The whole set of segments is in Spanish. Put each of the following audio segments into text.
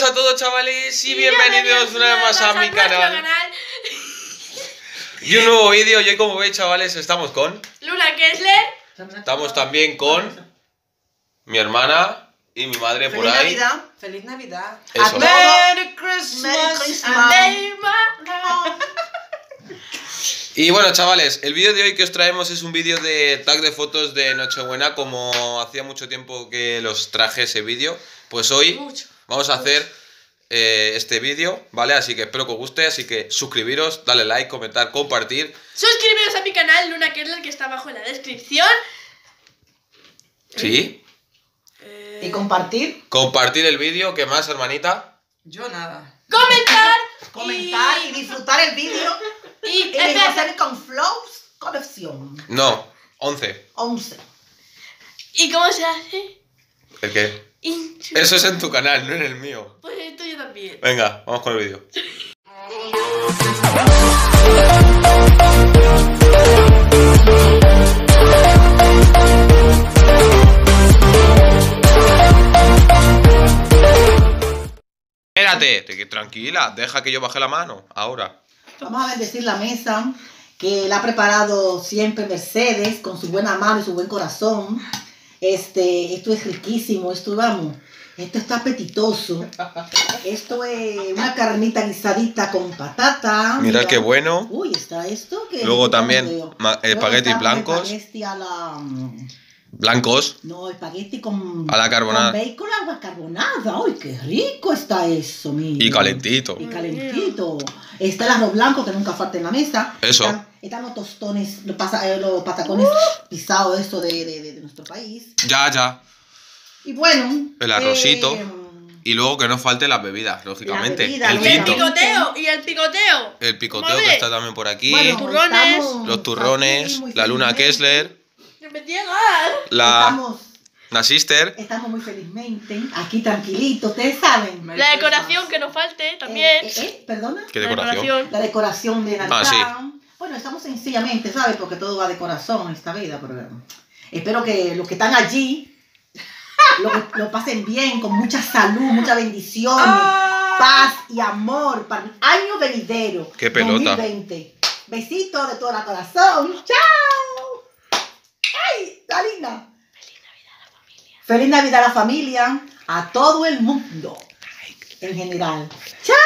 buenas a todos chavales y bienvenidos una vez más a mi nuestro canal Y un nuevo vídeo y hoy como veis chavales estamos con Luna Kessler. Estamos también con mi hermana y mi madre por Feliz ahí Navidad. Feliz Navidad. Eso. A. Merry Christmas. Merry Christmas. Y bueno chavales, el vídeo de hoy que os traemos es un vídeo de tag de fotos de Nochebuena Como hacía mucho tiempo que los traje ese vídeo Pues hoy Mucho. Vamos a hacer eh, este vídeo, ¿vale? Así que espero que os guste, así que suscribiros, dale like, comentar, compartir Suscribiros a mi canal Luna Kessler que está abajo en la descripción. Sí, Eh, Y compartir. compartir el vídeo, ¿qué más hermanita? Yo nada. comentar. Comentar y disfrutar el vídeo. Y, Y negociar con Flows Conexión. No, 11 11. ¿Y cómo se hace? ¿El qué? Eso es en tu canal, no en el mío Pues esto yo también. Venga, vamos con el vídeo Espérate, tranquila, deja que yo baje la mano, ahora. Vamos a bendecir la mesa que la ha preparado siempre Mercedes con su buena mano y su buen corazón. Este, esto es riquísimo, esto vamos. Esto está apetitoso. Esto es una carnita guisadita con patata. Mira qué bueno. Uy, está esto que Luego también Luego espaguetis blancos. Espagueti a la mm, Blancos, no, espagueti con A la carbonara. Con bacon agua carbonada. Uy, qué rico está eso, mira. y calentito. Y calentito. Está el arroz blanco que nunca falta en la mesa. Eso. Están los tostones, los, pasa- eh, los patacones Uh. pisados, eso de, de- de- de nuestro país. Ya, ya. Y bueno. El arrocito. eh, Y luego que no falte las bebidas, lógicamente. bebida, el Y el picoteo. Y el picoteo. El picoteo que está también por aquí. bueno, turrones. estamos los turrones, aquí la luna. Kessler, me la Estamos, la sister. estamos muy felizmente aquí tranquilitos, ustedes saben. La decoración que nos falte también. Eh, eh, eh, ¿Perdona? ¿Qué La decoración? La decoración de Navidad. Ah, sí. Bueno, estamos sencillamente, ¿sabes? Porque todo va de corazón en esta vida, pero espero que los que están allí lo, lo pasen bien, con mucha salud, mucha bendición, Ah. paz y amor para el año venidero. Qué pelota. 2020. Besitos de todo el corazón. ¡Chao! ¡Ay, Dalina! Feliz Navidad a la familia, a todo el mundo en general. ¡Chao!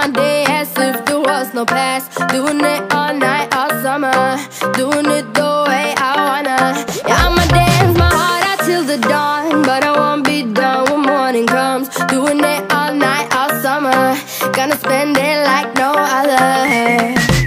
My day as if there was no past. Doing it all night, all summer. Doing it the way I wanna. Yeah, I'ma dance my heart out till the dawn. But I won't be done when morning comes. Doing it all night, all summer. Gonna spend it like no other.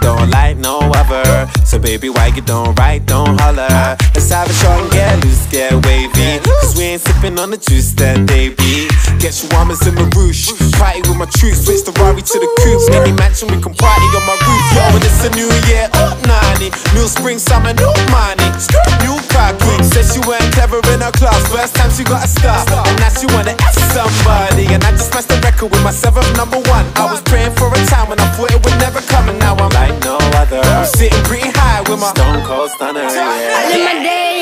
Don't like no other. So, baby, why you don't write, don't holler? Let's have a shot and get loose, get wavy. Cause we ain't sipping on the juice that they be. Get your warmers in the roosh. Party with my troops, switch the Rari to the coupe. Mini mansion, we can party on my roof. Yo, when it's a new year, up 90. New spring, summer, new money. New car quick. Said she weren't clever in her class. First time she got a star. And now she wanna F somebody. And I just smashed the record with my seventh number one. I was sitting pretty high with my stone cold stunner. I live my day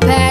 path.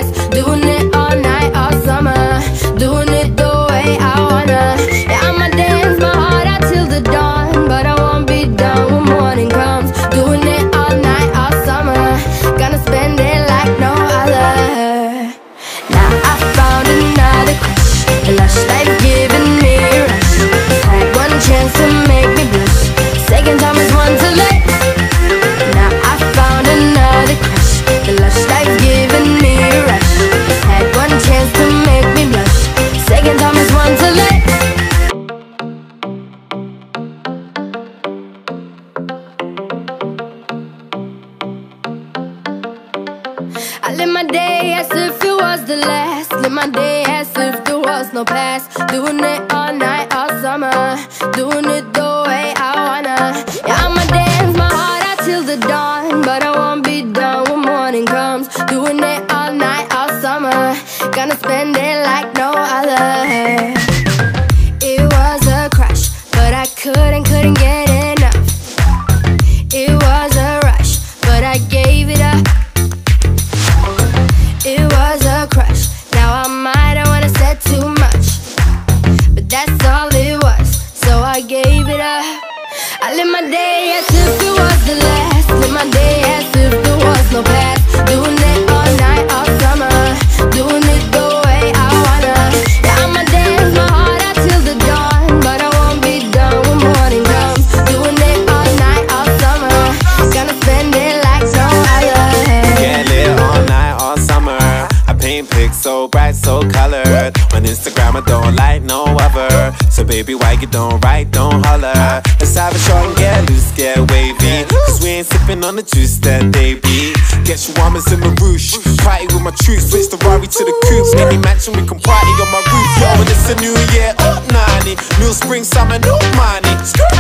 No past. Doing it all night, all summer. Doing it the way I wanna. Yeah, I'ma dance my heart out till the dawn. But I won't be done when morning comes. Doing it all night, all summer. Gonna spend it like no other. It was a crush, but I couldn't, couldn't get enough. It was a rush, but I gave it up. Baby, why you don't write, don't holler? Let's have a short and get loose, get wavy. Cause we ain't sipping on the juice that they be. Get your woman's in the roosh. Party with my troops, switch the Rari to the coupe. Any mansion, we can party on my roof. Yo, when it's a new year, up 90. New spring, summer, no money.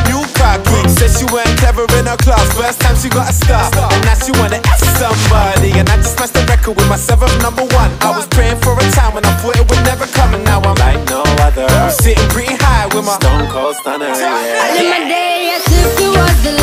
New car, quick. Said she weren't clever in her class. First time she got a star. And now she wanna F somebody. And I just smashed the record with my seventh number one. I was praying for a time when I thought it would never come. And now I'm like no other. I'm sitting stone cold stunner. I Yeah. live my day as if it was the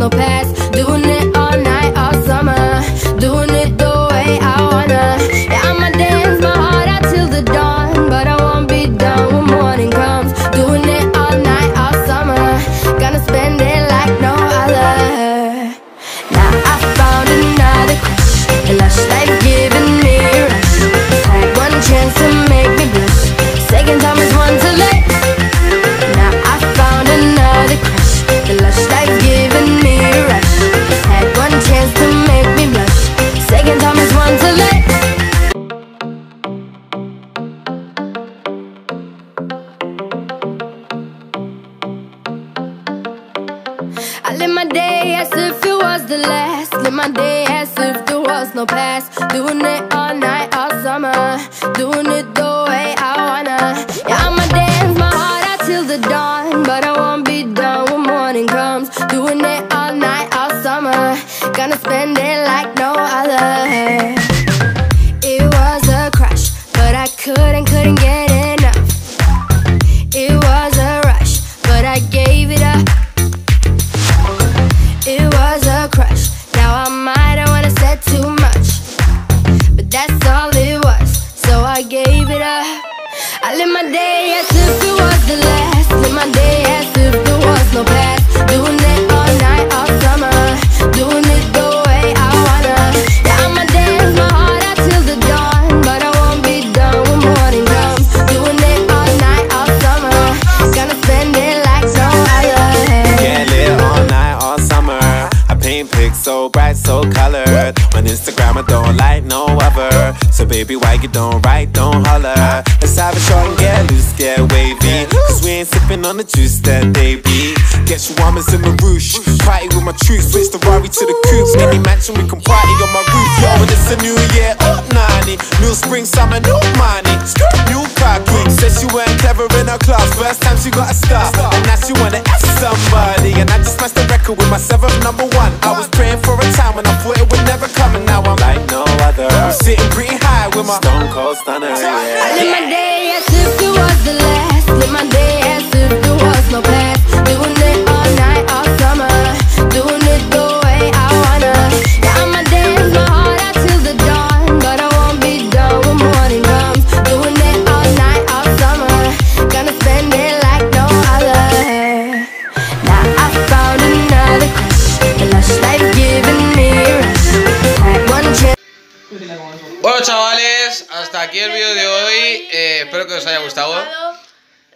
no past. Doing it all night, all summer. Doing it the way I wanna. Yeah, I'ma dance my heart out till the dawn. But I won't be done when morning comes. Doing it all night, all summer. Gonna spend it like no other. Now I found another crush. A lush life if there was no past. Doing it all night, all summer. Doing it the I don't like no other. So, baby, why you don't write, don't holler? Let's have a shot and get loose, get wavy. Cause sipping on the juice that they be. Get your woman in my roosh. Party with my troops, switch the Rari to the coupe. Any mansion, we can party on my roof. Yo, when it's a new year, up 90. New spring, summer, new money. New car quick. Said she weren't clever in her class. First time she got a star. And now she wanna ask somebody. And I just smashed the record with my seventh number one. I was praying for a time when I thought it would never come. And now I'm like no other. I'm sitting pretty high with my stone cold stunner. I Yeah. live my day as if it was the last. Live my day Bueno, chavales, hasta aquí el vídeo de hoy. Eh, espero que os haya gustado.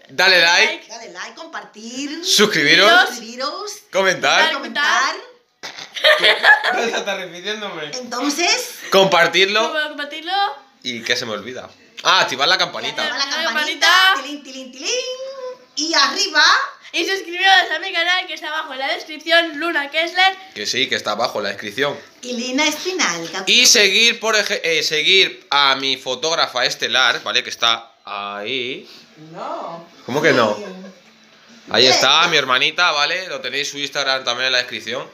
Dale like, Dale like, compartir. suscribiros, Suscribiros. comentar. Comentar. Está. Entonces, Compartirlo ¿Puedo compartirlo? y que se me olvida. Ah, activar la campanita. activa la campanita. Tilín, tilín, tilín. Y arriba. Y suscribiros a mi canal que está abajo en la descripción, Luna Kessler. Que sí, que está abajo en la descripción. Y Lina Espinal. Y seguir, por eh, seguir a mi fotógrafa estelar, ¿vale? Que está ahí. No. ¿Cómo que no? Ahí está, mi hermanita, ¿vale? Lo tenéis su Instagram también en la descripción.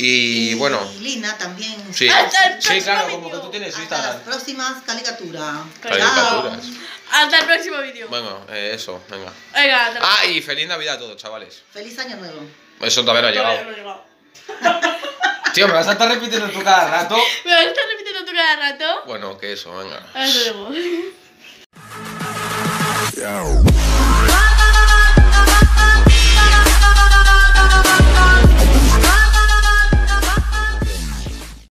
Y bueno, Y Lina también. sí. Hasta el Sí, claro, como que tú tienes su Hasta las Instagram. próximas caricaturas. Caricaturas. Hasta el próximo vídeo. Bueno, eh, eso, venga. Venga, hasta el Ah, y feliz Navidad a todos, chavales. Feliz año nuevo. Eso ha llegado. No, no, no. Tío, ¿me vas a estar repitiendo tú cada rato? ¿Me vas a estar repitiendo tú cada rato? Bueno, que eso, venga. Digo. Yo.